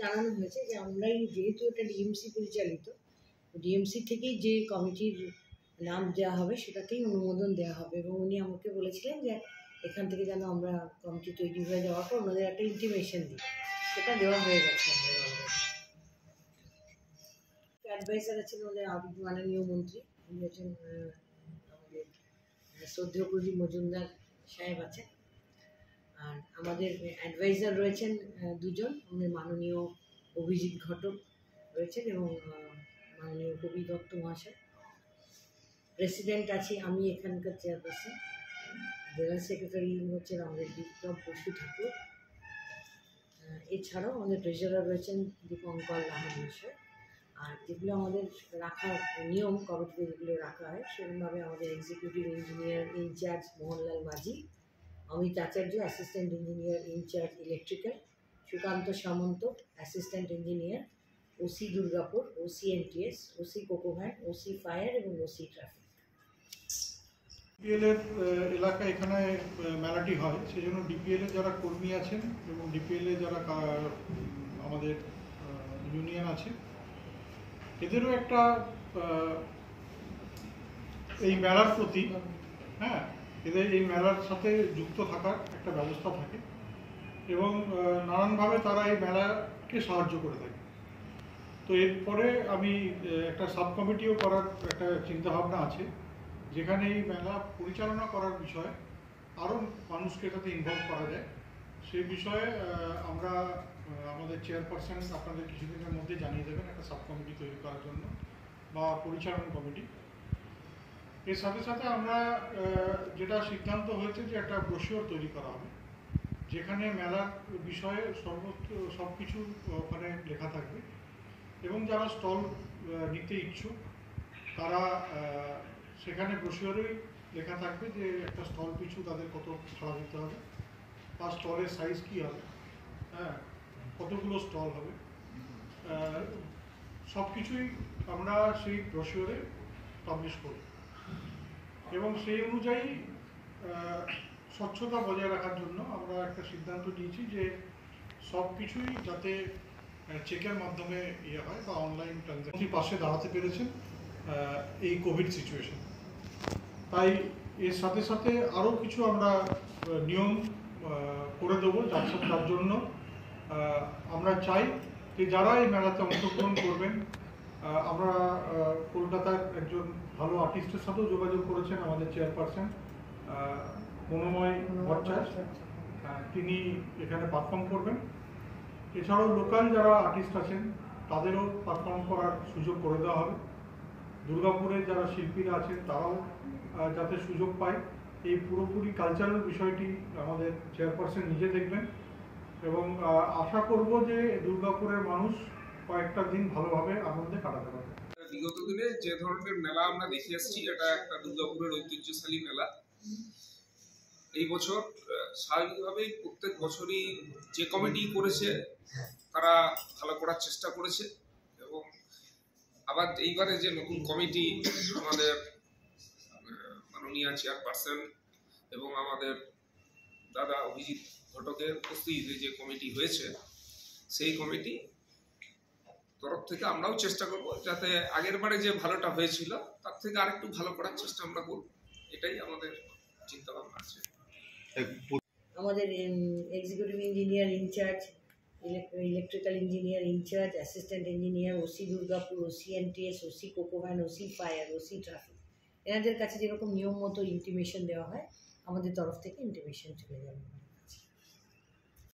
জানানো হয়েছে যে আমরাই যেহেতু এটা ডিএমসি পরিচালিত ডিএমসি থেকেই যে কমিটির নাম দেওয়া হবে সেটাকেই অনুমোদন দেওয়া হবে এবং উনি আমাকে বলেছিলেন যে এখান থেকে যেন আমরা কমিটি তৈরি হয়ে যাওয়ার পর ওনাদের একটা ইন্টিমেশন দিই। সেটা দেওয়া হয়ে গেছে আমাদের অ্যাডভাইসার আছেন আমাদের মাননীয় মন্ত্রী, উনি হচ্ছেন আমাদের শ্রদ্ধেয় প্রদীপ মজুমদার সাহেব আছেন। আর আমাদের অ্যাডভাইজার রয়েছেন দুজন। আমাদের মাননীয় অভিজিৎ ঘটক রয়েছেন এবং মাননীয় কবি দত্ত মহাশয়। প্রেসিডেন্ট আছি আমি এখানকার চেয়ারপারসন জেনারেল সেক্রেটারি হচ্ছেন আমাদের বিপ্লব বসু ঠাকুর। এছাড়াও আমাদের ট্রেজারার রয়েছেন দীপঙ্কর লাহা মহাশয়। আর যেগুলো আমাদের রাখার নিয়ম, কমিটিতে যেগুলো রাখা হয়, সেরকমভাবে আমাদের executive engineer incharge Mohanlal Majhi. Amit Acharya assistant engineer incharge electrical Sukanta Samanta assistant engineer OC Durgapur OC NTS OC coke oven OC fire এবং ওসি ট্রাফিক ডিপিএল এর আহ, এলাকা এখানে মেলাটি হয় সেই জন্য ডিপিএল যারা কর্মী আছেন এবং ডিপিএল যারা আমাদের ইউনিয়ন আছে এদেরও একটা এই মেলার প্রতি হ্যাঁ এদের এই মেলার সাথে যুক্ত থাকার একটা ব্যবস্থা থাকে এবং নানানভাবে তারা এই মেলাকে সাহায্য করে থাকে। তো এরপরে আমি একটা সাব কমিটিও করার একটা চিন্তাভাবনা আছে, যেখানে এই মেলা পরিচালনা করার বিষয়ে আরও মানুষকে যাতে ইনভলভ করা যায়। সেই বিষয়ে আমরা আমাদের চেয়ারপারসন আপনাদের কিছুদিনের মধ্যে জানিয়ে দেবেন একটা সাব কমিটি তৈরি করার জন্য বা পরিচালন কমিটি। এর সাথে সাথে আমরা যেটা সিদ্ধান্ত হয়েছে যে একটা ব্রোশিওর তৈরি করা হবে, যেখানে মেলার বিষয়ে সর্বত্র সব কিছু ওখানে লেখা থাকবে। এবং যারা স্টল নিতে ইচ্ছুক, তারা সেখানে ব্রোশিওরেই লেখা থাকবে যে একটা স্টল পিছু তাদের কত ভাড়া দিতে হবে, বা স্টলের সাইজ কী হবে হ্যাঁ কতগুলো স্টল হবে। সব কিছুই আমরা সেই ব্রোশিওরে পাবলিশ করি এবং সেই অনুযায়ী স্বচ্ছতা বজায় রাখার জন্য আমরা একটা সিদ্ধান্ত নিয়েছি যে সব কিছুই যাতে চেকের মাধ্যমে ইয়ে হয় বা অনলাইন ট্রানজাকশন পাশে দাঁড়াতে পেরেছেন এই কোভিড সিচুয়েশন তাই এর সাথে সাথে আরও কিছু আমরা নিয়ম করে দেবো যার যার জন্য। আমরা চাই যে যারা এই মেলাতে অংশগ্রহণ করবেন আমরা কলকাতার একজন ভালো আর্টিস্টের সাথেও যোগাযোগ করেছেন আমাদের চেয়ারপারসন মনোময় ভট্টাচার্য। তিনি এখানে পারফর্ম করবেন। এছাড়াও লোকাল যারা আর্টিস্ট আছেন তাদেরও পারফর্ম করার সুযোগ করে দেওয়া হবে। দুর্গাপুরের যারা শিল্পীরা আছেন তারাও যাতে সুযোগ পায়। এই পুরোপুরি কালচারাল বিষয়টি আমাদের চেয়ারপারসন নিজে দেখবেন। এবং আশা করব যে দুর্গাপুরের মানুষ কয়েকটা দিন ভালোভাবে আনন্দে কাটাতে পারবে। বিগত দিনে যে ধরনের মেলা আমরা দেখে এসেছি এটা একটা দুর্গাপুরের ঐতিহ্যশালী মেলা, এই বছর স্বাভাবিকভাবেই প্রত্যেক বছরই যে কমিটি করেছে, তারা ভালো করার চেষ্টা করেছে এবং আবার এইবারে যে নতুন কমিটি আমাদের মাননীয় চেয়ারপারসন এবং আমাদের দাদা অভিজিৎ ঘটকের উপস্থিতিতে যে কমিটি হয়েছে, সেই কমিটি তরফ থেকে আমরাও চেষ্টা করব যাতে আগের বারে যে ভালোটা হয়েছিল তার থেকে আরেকটু ভালো করার চেষ্টা আমরা করব। এটাই আমাদের চিন্তা ভাবনা আছে আমাদের executive engineer incharge electrical engineer incharge assistant engineer OC Durgapur OC NTS OC coke oven OC fire OC traffic এনাদের কাছে যেরকম নিয়ম মতো ইন্টিমেশন দেওয়া হয় আমাদের তরফ থেকে ইন্টিমেশন চলে যাবে।